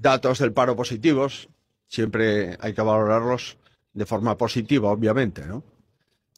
datos del paro positivos, siempre hay que valorarlos de forma positiva, obviamente, ¿no?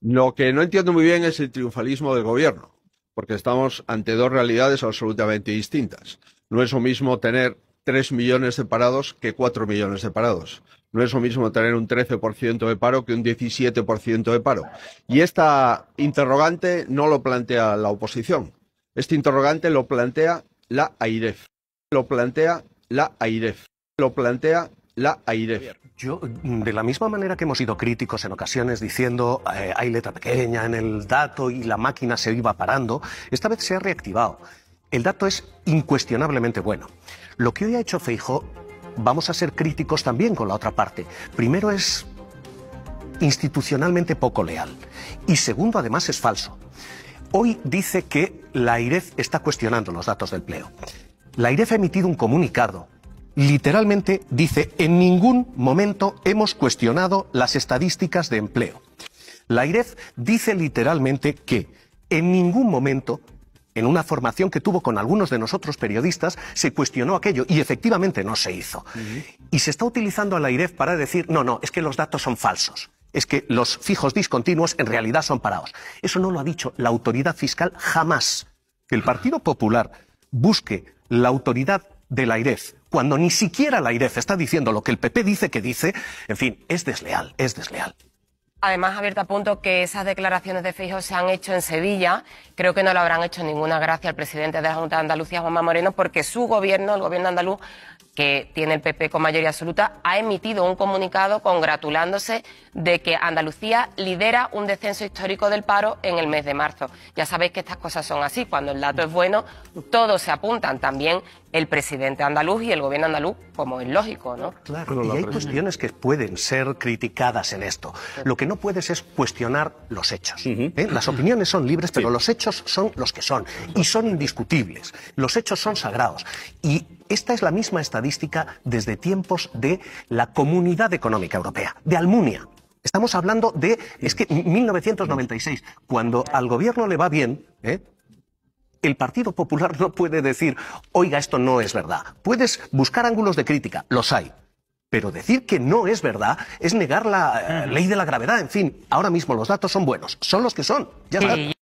Lo que no entiendo muy bien es el triunfalismo del gobierno, porque estamos ante dos realidades absolutamente distintas. No es lo mismo tener tres millones de parados que cuatro millones de parados. No es lo mismo tener un 13% de paro que un 17% de paro. Y esta interrogante no lo plantea la oposición. Este interrogante lo plantea la AIREF. Lo plantea la AIREF. Lo plantea la AIREF. Yo, de la misma manera que hemos sido críticos en ocasiones diciendo eh, hay letra pequeña en el dato y la máquina se iba parando, esta vez se ha reactivado. El dato es incuestionablemente bueno. Lo que hoy ha hecho Feijo, vamos a ser críticos también con la otra parte. Primero es institucionalmente poco leal y segundo además es falso. Hoy dice que la AIREF está cuestionando los datos del empleo. La AIREF ha emitido un comunicado. Literalmente dice, en ningún momento hemos cuestionado las estadísticas de empleo. La AIREF dice literalmente que en ningún momento en una formación que tuvo con algunos de nosotros periodistas, se cuestionó aquello y efectivamente no se hizo. Y se está utilizando a la IREF para decir, no, no, es que los datos son falsos es que los fijos discontinuos en realidad son parados. Eso no lo ha dicho la autoridad fiscal jamás. El Partido Popular busque la autoridad de la cuando ni siquiera la IREF está diciendo lo que el PP dice que dice, en fin, es desleal, es desleal. Además, abierta a punto que esas declaraciones de Feijóo se han hecho en Sevilla. Creo que no le habrán hecho ninguna gracia al presidente de la Junta de Andalucía, Juanma Moreno, porque su gobierno, el gobierno andaluz, que tiene el PP con mayoría absoluta, ha emitido un comunicado congratulándose de que Andalucía lidera un descenso histórico del paro en el mes de marzo. Ya sabéis que estas cosas son así. Cuando el dato es bueno, todos se apuntan. También el presidente andaluz y el gobierno andaluz, como es lógico, ¿no? Claro, y hay cuestiones que pueden ser criticadas en esto. Lo que no puedes es cuestionar los hechos. ¿eh? Las opiniones son libres, pero los hechos son los que son y son indiscutibles. Los hechos son sagrados. Y esta es la misma estadística desde tiempos de la Comunidad Económica Europea, de Almunia. Estamos hablando de, es que 1996, cuando al gobierno le va bien, ¿eh? el Partido Popular no puede decir, oiga, esto no es verdad. Puedes buscar ángulos de crítica, los hay. Pero decir que no es verdad es negar la eh, ley de la gravedad. En fin, ahora mismo los datos son buenos, son los que son. Ya está.